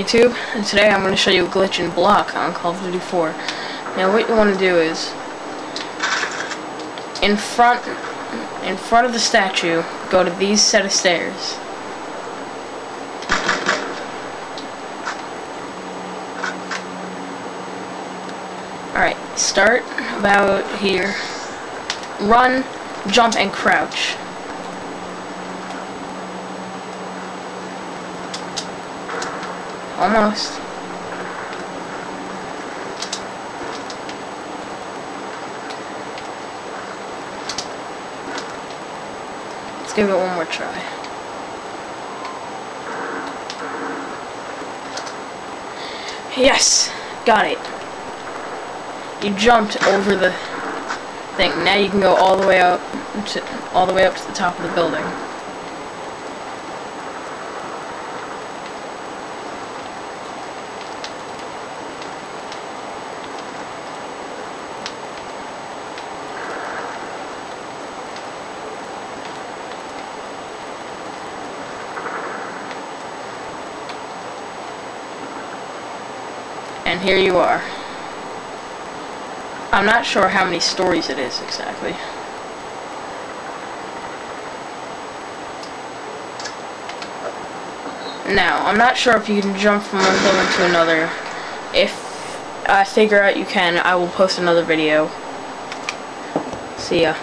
YouTube, and today I'm going to show you a glitch in Bloc on Call of Duty 4. Now what you want to do is, in front, in front of the statue, go to these set of stairs. Alright, start about here. Run, jump, and crouch. Almost. Let's give it one more try. Yes! Got it. You jumped over the thing. Now you can go all the way up to all the way up to the top of the building. And here you are. I'm not sure how many stories it is exactly. Now, I'm not sure if you can jump from one building to another. If I figure out you can, I will post another video. See ya.